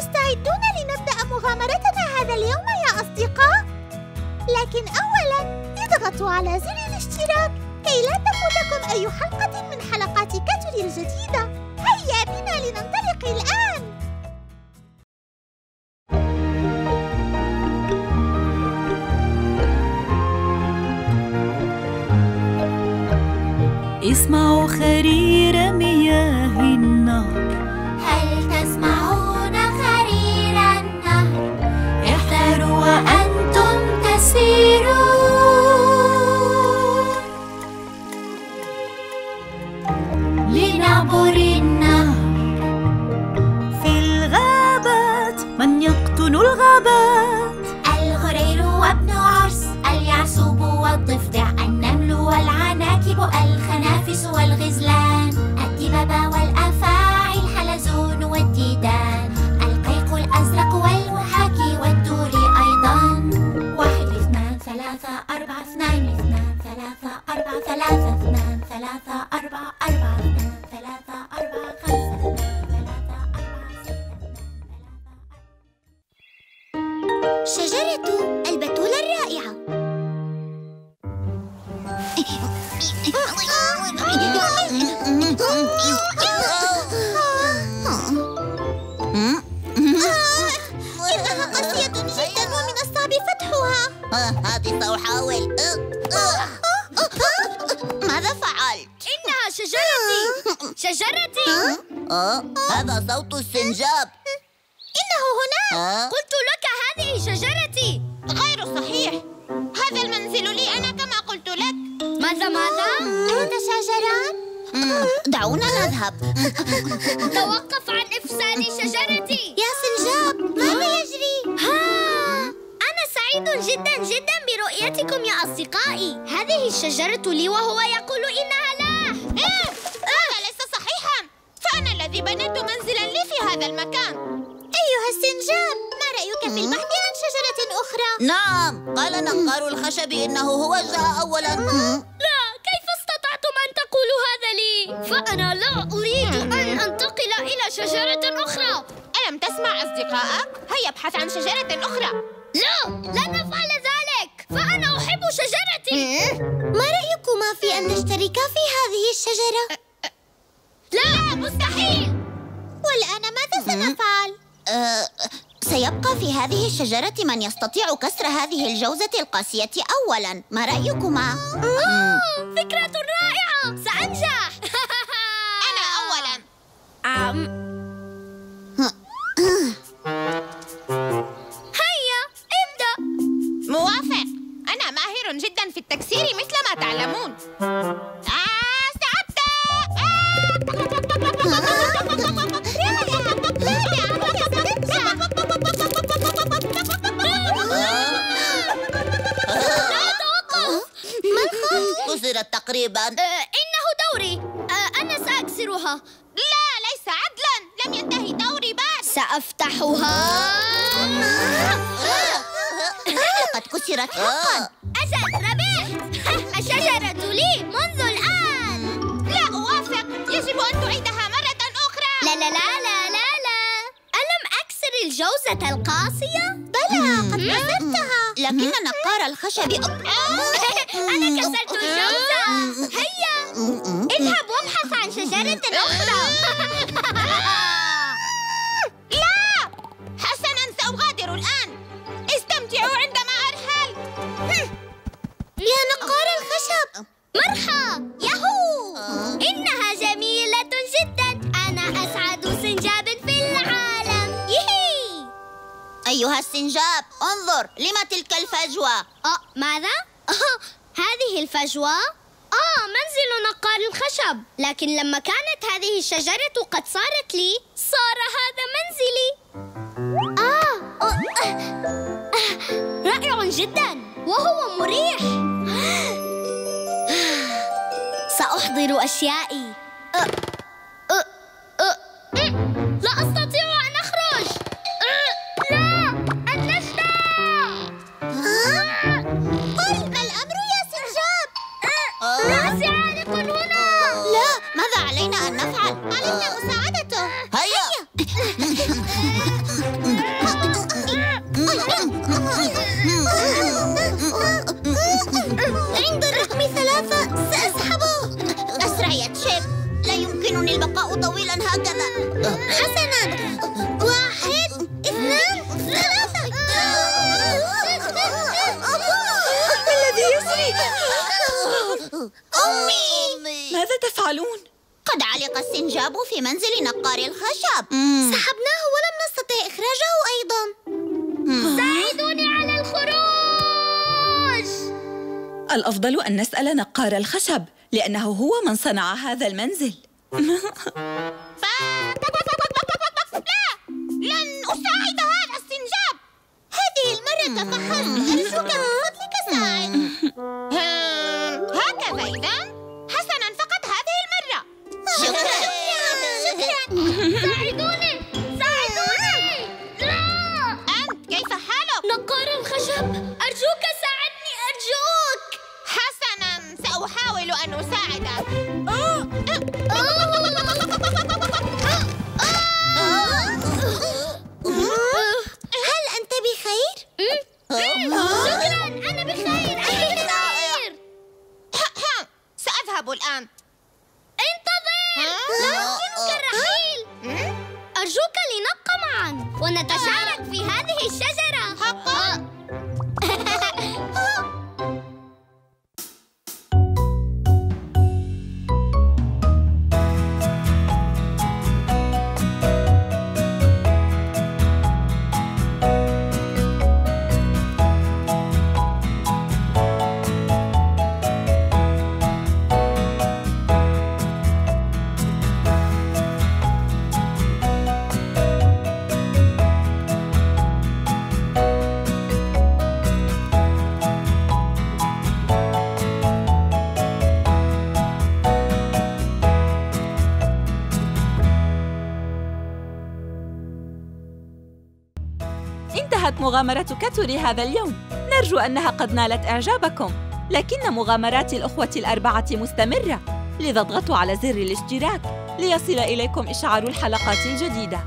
مستعدون لنبدأ مغامرتنا هذا اليوم يا أصدقاء؟ لكن أولاً اضغطوا على زر الاشتراك كي لا تفوتكم أي حلقة من حلقات كاتولي الجديدة هيا بنا لننطلق الآن ماذا فعلت؟ إنها شجرتي. شجرتي. آه، هذا صوت السنجاب. إنه هنا. قلت لك هذه شجرتي. غير صحيح. هذا المنزل لي أنا كما قلت لك. ماذا ماذا؟ أتشاجران؟ مم، دعونا نذهب. توقف عن إفساد شجرتي. يا سنجاب. سعيد جدا جدا برؤيتكم يا أصدقائي. هذه الشجرة لي وهو يقول إنها له إيه؟ هذا ليس صحيحا. فأنا الذي بنيت منزلا لي في هذا المكان. أيها السنجاب ما رأيك في البحث عن شجرة أخرى؟ نعم. قال نقار الخشب إنه هو جاء أولا. لا. كيف استطعتم أن تقولوا هذا لي؟ فأنا لا أريد أن أنتقل إلى شجرة أخرى. ألم تسمع أصدقائك؟ هيا ابحث عن شجرة أخرى. لا! لن أفعل ذلك! فأنا أحب شجرتي! ما رأيكما في أن نشترك في هذه الشجرة؟ لا! مستحيل! والآن ماذا سنفعل؟ سيبقى في هذه الشجرة من يستطيع كسر هذه الجوزة القاسية أولا. ما رأيكما؟ آه، فكرة رائعة! سأنجح! في التكسير مثل ما تعلمون. آه كسرت تقريبا. آه، إنه دوري. آه، أنا سأكسرها. لا ليس عدلا. لم ينتهي دوري بعد سأفتحها. لقد كسرت حقا. أجل الشجرة لي منذ الآن. لا أوافق. يجب أن تعيدها مرة أخرى. لا لا لا لا لا لا. ألم أكسر الجوزة القاسية؟ بلى قد كسرتها. لكن نقار الخشب أنا كسرت الجوزة. هيا. اذهب وابحث عن شجرة أخرى. أيها السنجاب انظر لما تلك الفجوة؟ أه ماذا؟ أه هذه الفجوة؟ آه منزل نقار الخشب. لكن لما كانت هذه الشجرة قد صارت لي صار هذا منزلي. آه أه، أه، رائع جدا وهو مريح. سأحضر أشيائي. لا أستطيع. هيا. عند الرقم ثلاثة سأسحبه. يا لا يمكنني البقاء طويلا هكذا. حسنا. واحد اثنان ثلاثة. ما الذي يسري؟ أمي! ماذا تفعلون؟ قد علق السنجاب في منزل نقار الخشب. سحبناه ولم نستطع إخراجه أيضا. ساعدوني على الخروج! الأفضل أن نسأل نقار الخشب لأنه هو من صنع هذا المنزل. ف... لا! لن أساعد هذا السنجاب! هذه المرة فحسب أرجوك من فضلك ساعد؟ سأحاول أن أساعدك. هل أنت بخير؟ شكرا أنا بخير أنا بخير. سأذهب الآن. انتظر. لا يمكنك الرحيل أرجوك لنبقى معا ونتشارك في هذه الشجرة. انتهت مغامرة كاتوري هذا اليوم. نرجو أنها قد نالت إعجابكم. لكن مغامرات الأخوة الأربعة مستمرة. لذا اضغطوا على زر الاشتراك. ليصل إليكم إشعار الحلقات الجديدة.